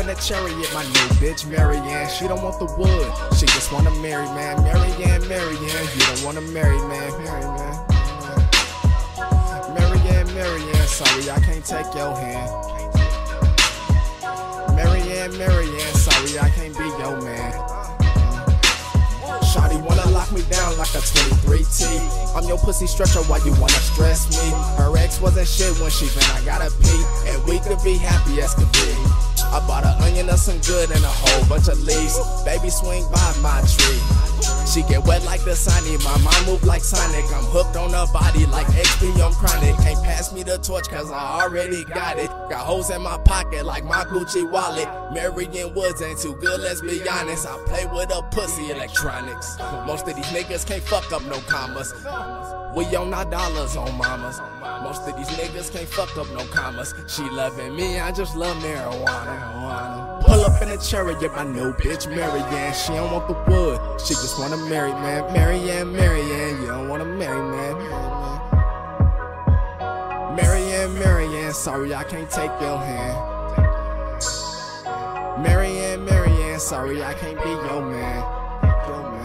in a chariot, my new bitch Mary Ann. She don't want the wood, she just wanna marry man. Mary Ann, Marianne, you don't wanna marry man. Marry man. Mary Ann, Marianne, sorry I can't take your hand. Mary Ann, Marianne, sorry I can't be your man. Shawty wanna lock me down like a 23T. I'm your pussy stretcher, why you wanna stress me? Her wasn't shit when she been, I gotta pee. And we could be happy as could be. I bought an onion of some good and a whole bunch of leaves. Baby, swing by my tree. She get wet like the Sonic, my mind move like Sonic. I'm hooked on her body like XP on chronic. Can't pass me the torch cause I already got it. Got holes in my pocket like my Gucci wallet. Marion Woods ain't too good, let's be honest. I play with a pussy electronics. Most of these niggas can't fuck up no commas. We on our dollars on mamas. Most of these niggas can't fuck up no commas. She loving me, I just love marijuana. Pull up in a chariot, my new bitch Mary Ann. She don't want the wood, she just wanna marry man. Mary Ann, Marianne, you don't wanna marry man. Mary Ann, Marianne, sorry I can't take your hand. Mary Ann, Sorry, I can't be your man. Your man.